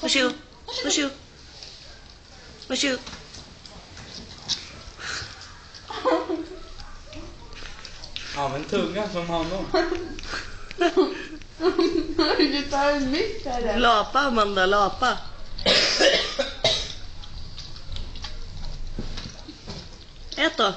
Varsågod. Varsågod. Varsågod. Använd tungan som honom. Du tar en mick här. Lapa Amanda, lapa. Ät då.